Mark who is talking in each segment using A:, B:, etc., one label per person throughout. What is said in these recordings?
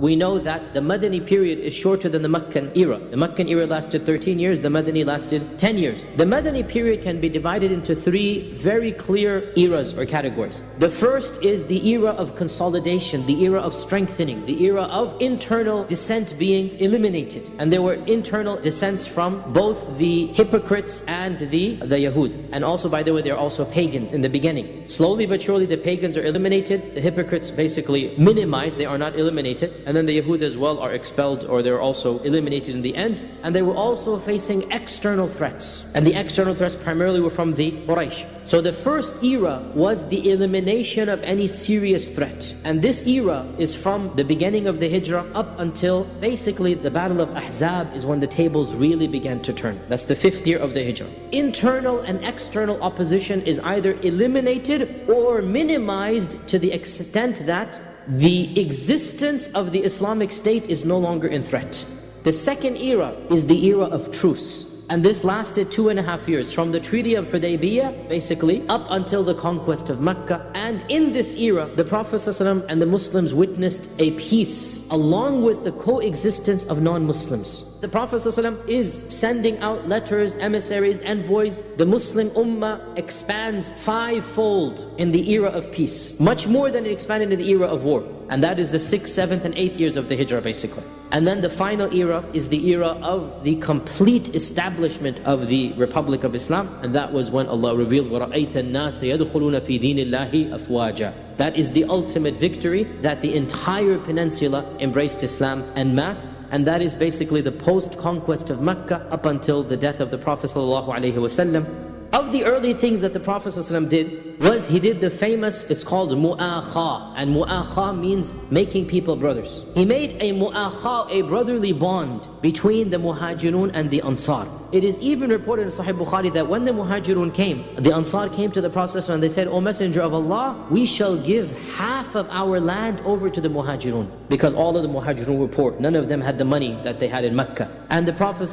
A: we know that the Madani period is shorter than the Meccan era. The Meccan era lasted 13 years, the Madani lasted 10 years. The Madani period can be divided into three very clear eras or categories. The first is the era of consolidation, the era of strengthening, the era of internal dissent being eliminated. And there were internal dissents from both the hypocrites and the, the Yahud. And also, by the way, they're also pagans in the beginning. Slowly but surely, the pagans are eliminated. The hypocrites basically minimized, they are not eliminated. And then the Yahud as well are expelled or they're also eliminated in the end. And they were also facing external threats. And the external threats primarily were from the Quraysh. So the first era was the elimination of any serious threat. And this era is from the beginning of the Hijrah up until basically the Battle of Ahzab is when the tables really began to turn. That's the fifth year of the Hijrah. Internal and external opposition is either eliminated or minimized to the extent that the existence of the Islamic State is no longer in threat. The second era is the era of truce. And this lasted two and a half years, from the Treaty of Hudaybiyah, basically, up until the conquest of Mecca. And in this era, the Prophet ﷺ and the Muslims witnessed a peace, along with the coexistence of non-Muslims. The Prophet ﷺ is sending out letters, emissaries, envoys. The Muslim Ummah expands fivefold in the era of peace, much more than it expanded in the era of war. And that is the sixth, seventh, and eighth years of the Hijrah, basically. And then the final era is the era of the complete establishment of the Republic of Islam. And that was when Allah revealed, وَرَأَيْتَ النَّاسَ يَدْخُلُونَ فِي دِينِ اللَّهِ أَفْوَاجًا That is the ultimate victory that the entire peninsula embraced Islam en masse. And that is basically the post-conquest of Mecca up until the death of the Prophet ﷺ. Of the early things that the Prophet ﷺ did was he did the famous, it's called mu'akha. And mu'akha means making people brothers. He made a mu'akha, a brotherly bond between the muhajirun and the ansar. It is even reported in Sahih Bukhari that when the muhajirun came, the ansar came to the Prophet and they said, O Messenger of Allah, we shall give half of our land over to the muhajirun. Because all of the muhajirun were poor. None of them had the money that they had in Mecca. And the Prophet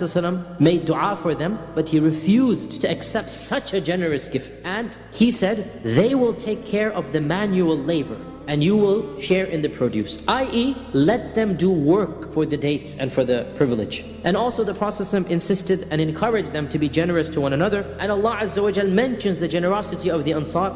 A: made dua for them, but he refused to accept such a generous gift. And he said, they will take care of the manual labor and you will share in the produce. I.e., let them do work for the dates and for the privilege. And also the Prophet insisted and encouraged them to be generous to one another. And Allah Azza wa mentions the generosity of the Ansar.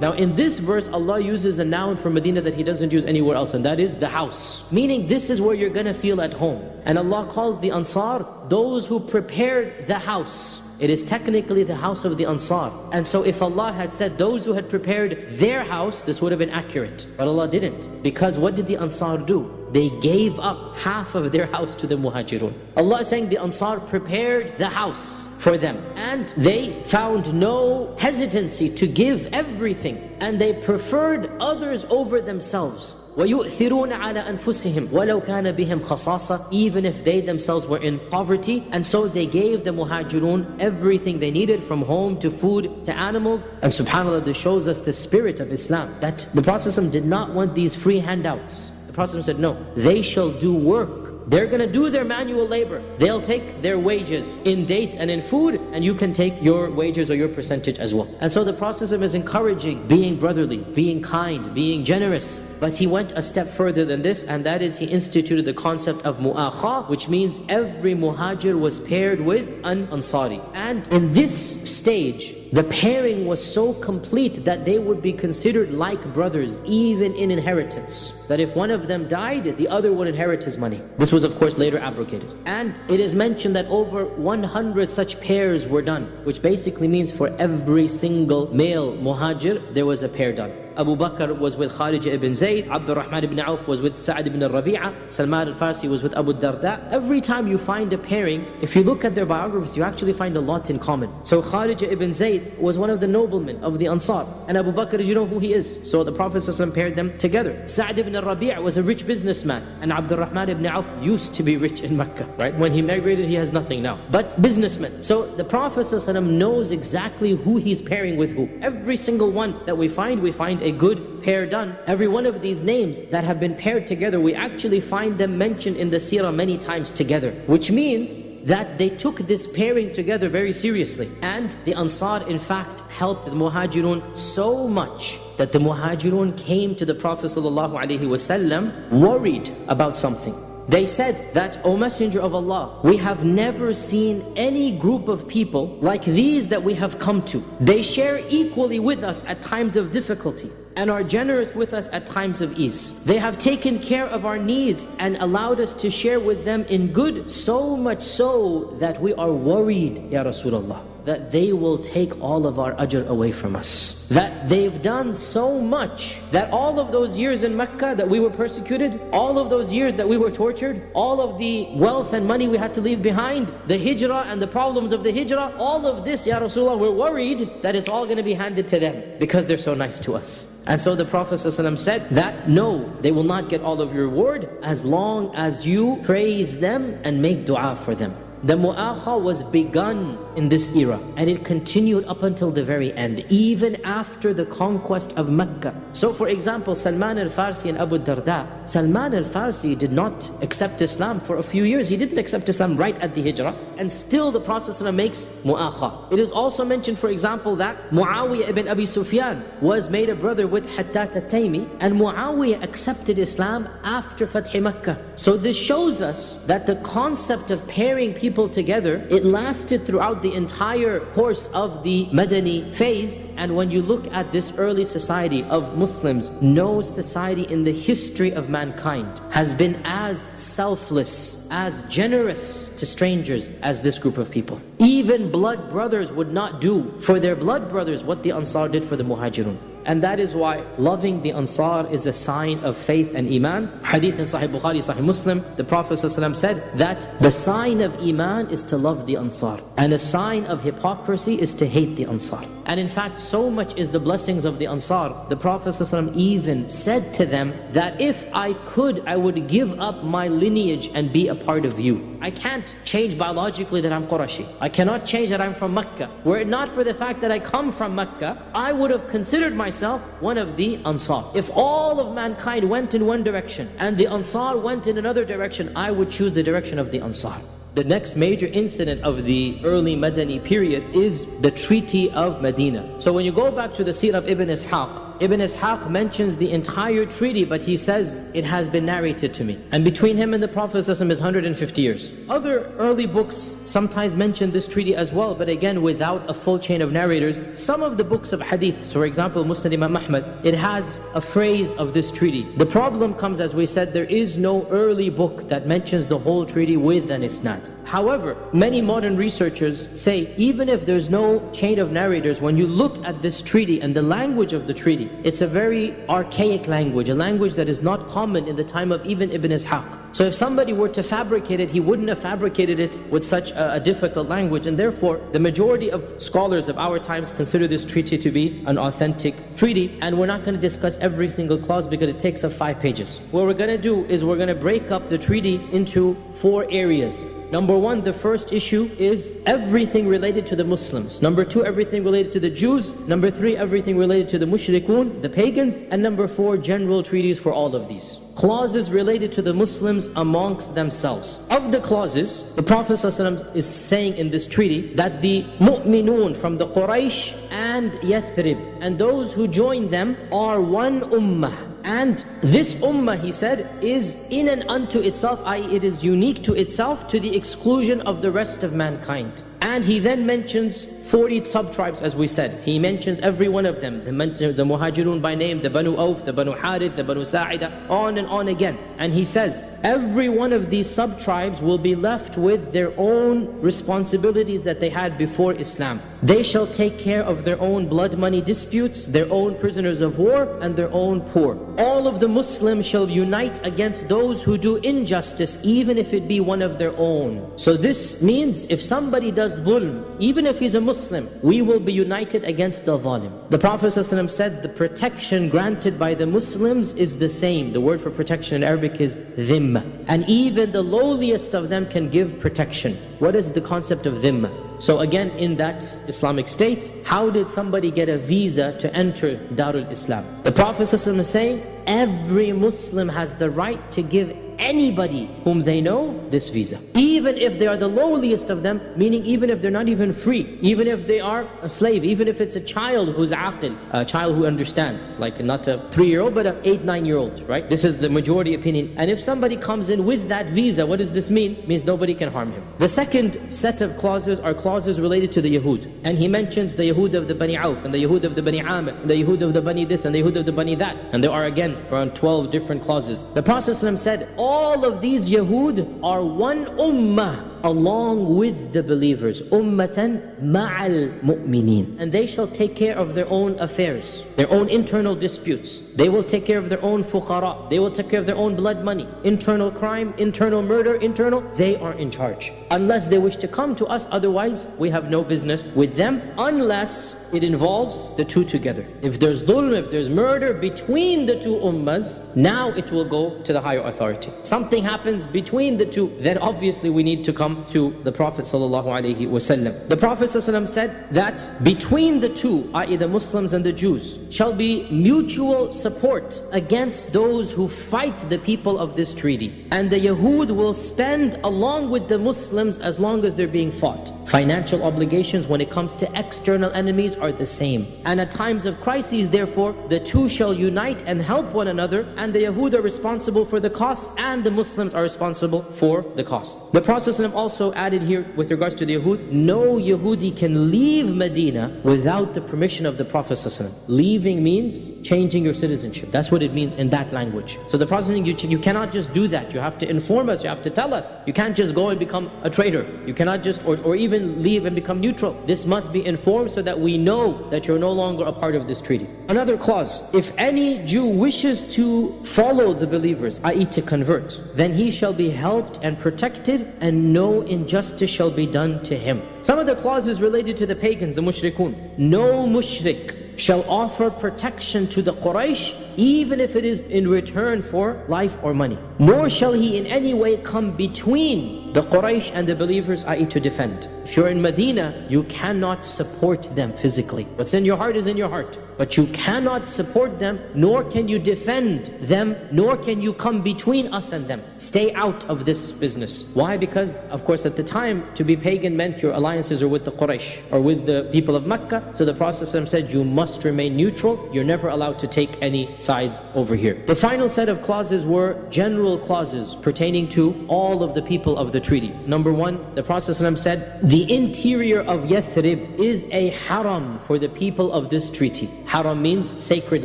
A: Now in this verse, Allah uses a noun for Medina that He doesn't use anywhere else, and that is the house. Meaning this is where you're going to feel at home. And Allah calls the Ansar those who prepared the house. It is technically the house of the Ansar. And so if Allah had said those who had prepared their house, this would have been accurate. But Allah didn't. Because what did the Ansar do? They gave up half of their house to the Muhajirun. Allah is saying the Ansar prepared the house for them. And they found no hesitancy to give everything. And they preferred others over themselves. وَيُؤْثِرُونَ عَلَى أَنفُسِهِمْ وَلَوْ كَانَ بِهِمْ خَصَاصَةً Even if they themselves were in poverty. And so they gave the muhajirun everything they needed from home to food to animals. And subhanAllah, this shows us the spirit of Islam. That the Prophet did not want these free handouts. The Prophet said, no, they shall do work they're going to do their manual labor. They'll take their wages in dates and in food, and you can take your wages or your percentage as well. And so the Prophet is encouraging being brotherly, being kind, being generous. But he went a step further than this, and that is he instituted the concept of mu'akha, which means every muhajir was paired with an ansari. And in this stage, the pairing was so complete that they would be considered like brothers, even in inheritance. That if one of them died, the other would inherit his money. This was, of course, later abrogated. And it is mentioned that over 100 such pairs were done, which basically means for every single male muhajir, there was a pair done. Abu Bakr was with Kharija ibn Zayd, Abdul Rahman ibn Auf was with Sa'ad ibn Rabi'a, Salman al-Farsi was with Abu Darda. Every time you find a pairing, if you look at their biographies, you actually find a lot in common. So Kharija ibn Zayd was one of the noblemen of the Ansar. And Abu Bakr, you know who he is. So the Prophet paired them together. Sa'ad ibn Rabi'a was a rich businessman. And Abdul Rahman ibn Auf used to be rich in Mecca, right? When he migrated, he has nothing now. But businessman. So the Prophet knows exactly who he's pairing with who. Every single one that we find, we find a good pair done. Every one of these names that have been paired together, we actually find them mentioned in the seerah many times together. Which means that they took this pairing together very seriously. And the Ansar, in fact, helped the Muhajirun so much that the Muhajirun came to the Prophet ﷺ worried about something. They said that, O Messenger of Allah, we have never seen any group of people like these that we have come to. They share equally with us at times of difficulty and are generous with us at times of ease. They have taken care of our needs and allowed us to share with them in good, so much so that we are worried, Ya Rasulullah that they will take all of our ajr away from us. That they've done so much that all of those years in Mecca that we were persecuted, all of those years that we were tortured, all of the wealth and money we had to leave behind, the hijrah and the problems of the hijrah, all of this, Ya Rasulullah, we're worried that it's all going to be handed to them because they're so nice to us. And so the Prophet ﷺ said that no, they will not get all of your reward as long as you praise them and make dua for them. The mu'akha was begun in this era and it continued up until the very end, even after the conquest of Mecca. So for example, Salman al-Farsi and Abu Darda, Salman al-Farsi did not accept Islam for a few years. He didn't accept Islam right at the Hijrah and still the Prophet makes mu'akha. It is also mentioned for example that Muawiyah ibn Abi Sufyan was made a brother with Hattat al-Taymi and Muawiyah accepted Islam after Fath Mecca. So this shows us that the concept of pairing people people together. It lasted throughout the entire course of the Madani phase. And when you look at this early society of Muslims, no society in the history of mankind has been as selfless, as generous to strangers as this group of people. Even blood brothers would not do for their blood brothers what the Ansar did for the Muhajirun. And that is why loving the Ansar is a sign of faith and Iman. Hadith in Sahih Bukhari, Sahih Muslim, the Prophet ﷺ said that the sign of Iman is to love the Ansar. And a sign of hypocrisy is to hate the Ansar. And in fact, so much is the blessings of the Ansar. The Prophet ﷺ even said to them that if I could, I would give up my lineage and be a part of you. I can't change biologically that I'm Qurashi. I cannot change that I'm from Mecca. Were it not for the fact that I come from Mecca, I would have considered myself one of the Ansar. If all of mankind went in one direction and the Ansar went in another direction, I would choose the direction of the Ansar. The next major incident of the early Madani period is the Treaty of Medina. So when you go back to the seat of Ibn Ishaq, Ibn Ishaq mentions the entire treaty, but he says it has been narrated to me. And between him and the Prophet is 150 years. Other early books sometimes mention this treaty as well, but again without a full chain of narrators. Some of the books of hadith, for example Musnad Imam Ahmad, it has a phrase of this treaty. The problem comes, as we said, there is no early book that mentions the whole treaty with an isnad. However, many modern researchers say even if there's no chain of narrators, when you look at this treaty and the language of the treaty, it's a very archaic language, a language that is not common in the time of even Ibn Ishaq. So if somebody were to fabricate it, he wouldn't have fabricated it with such a, a, difficult language. And therefore, the majority of scholars of our times consider this treaty to be an authentic treaty. And we're not going to discuss every single clause because it takes up five pages. What we're going to do is we're going to break up the treaty into four areas. Number one, the first issue is everything related to the Muslims. Number two, everything related to the Jews. Number three, everything related to the mushrikun, the pagans. And number four, general treaties for all of these. Clauses related to the Muslims amongst themselves. Of the clauses, the Prophet ﷺ is saying in this treaty that the mu'minun from the Quraysh and Yathrib and those who join them are one ummah. And this ummah, he said, is in and unto itself, i.e. it is unique to itself to the exclusion of the rest of mankind. And he then mentions 40 sub-tribes as we said. He mentions every one of them. The, the Muhajirun by name, the Banu Auf, the Banu Harith, the Banu Sa'ida, on and on again. And he says, every one of these sub-tribes will be left with their own responsibilities that they had before Islam. They shall take care of their own blood money disputes, their own prisoners of war, and their own poor. All of the Muslims shall unite against those who do injustice, even if it be one of their own. So this means if somebody does dhulm, even if he's a Muslim, Muslim, we will be united against the zalim. The Prophet ﷺ said the protection granted by the Muslims is the same. The word for protection in Arabic is dhimma. And even the lowliest of them can give protection. What is the concept of dhimma? So again, in that Islamic state, how did somebody get a visa to enter Darul Islam? The Prophet ﷺ is saying, every Muslim has the right to give anybody whom they know this visa. Even if they are the lowliest of them, meaning even if they're not even free, even if they are a slave, even if it's a child who's aqil, a child who understands, like not a three-year-old, but an eight, nine-year-old, right? This is the majority opinion. And if somebody comes in with that visa, what does this mean? It means nobody can harm him. The second set of clauses are clauses related to the Yahud. And he mentions the Yahud of the Bani Auf, and the Yahud of the Bani Amir, and the Yahud of the Bani this, and the Yahud of the Bani that. And there are again around 12 different clauses. The Prophet said, all of these Yahud are one ummah along with the believers ummatan ma'al mu'minin. And they shall take care of their own affairs their own internal disputes. They will take care of their own fuqara. They will take care of their own blood money. Internal crime internal murder internal they are in charge. Unless they wish to come to us otherwise we have no business with them unless it involves the two together. If there's dhulm, if there's murder between the two ummas, now it will go to the higher authority. Something happens between the two, then obviously we need to come to the Prophet ﷺ. The Prophet ﷺ said that between the two, i.e. the Muslims and the Jews, shall be mutual support against those who fight the people of this treaty. And the Yahud will spend along with the Muslims as long as they're being fought. Financial obligations when it comes to external enemies are the same. And at times of crises, therefore, the two shall unite and help one another, and the Yahud are responsible for the costs, and the Muslims are responsible for the cost. The Prophet also added here with regards to the Yahud, no Yahudi can leave Medina without the permission of the Prophet Leaving means changing your citizenship. That's what it means in that language. So the Prophet you, you cannot just do that. You have to inform us, you have to tell us. You can't just go and become a traitor. You cannot just, or, or even leave and become neutral. This must be informed so that we know that you're no longer a part of this treaty. Another clause, if any Jew wishes to follow the believers, i.e. to convert, then he shall be helped and protected and no injustice shall be done to him. Some of the clauses related to the pagans, the mushrikun. No mushrik shall offer protection to the Quraysh even if it is in return for life or money. Nor shall he in any way come between the Quraysh and the believers, i.e. to defend. If you're in Medina, you cannot support them physically. What's in your heart is in your heart. But you cannot support them, nor can you defend them, nor can you come between us and them. Stay out of this business. Why? Because, of course, at the time, to be pagan meant your alliances are with the Quraysh or with the people of Mecca. So the Prophet said, you must remain neutral. You're never allowed to take any sides over here. The final set of clauses were general clauses pertaining to all of the people of the treaty. Number one, the Prophet ﷺ said, the interior of Yathrib is a haram for the people of this treaty. Haram means sacred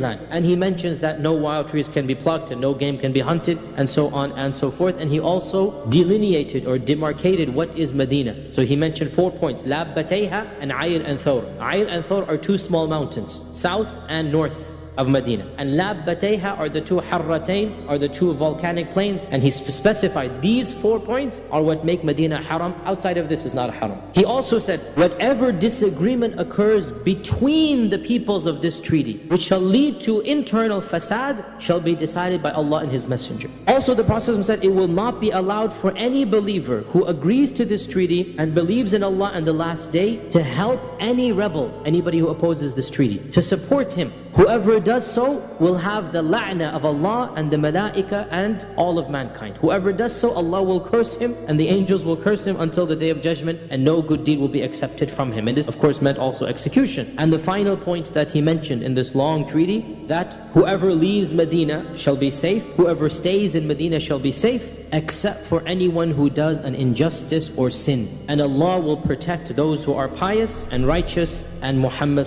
A: land. And he mentions that no wild trees can be plucked and no game can be hunted and so on and so forth. And he also delineated or demarcated what is Medina. So he mentioned four points, Lab Batayha and Ayr and Thawr. Ayr and Thawr are two small mountains, south and north of Medina. And Lab Batayha are the two Harratain, are the two volcanic plains. And he specified these four points are what make Medina haram. Outside of this is not a haram. He also said, whatever disagreement occurs between the peoples of this treaty, which shall lead to internal fasad, shall be decided by Allah and His Messenger. Also the Prophet said, it will not be allowed for any believer who agrees to this treaty and believes in Allah and the last day to help any rebel, anybody who opposes this treaty, to support him Whoever does so will have the la'na of Allah and the malaika and all of mankind. Whoever does so, Allah will curse him and the angels will curse him until the day of judgment and no good deed will be accepted from him. And this of course meant also execution. And the final point that he mentioned in this long treaty, that whoever leaves Medina shall be safe, whoever stays in Medina shall be safe, except for anyone who does an injustice or sin. And Allah will protect those who are pious and righteous and Muhammad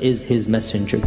A: is his messenger.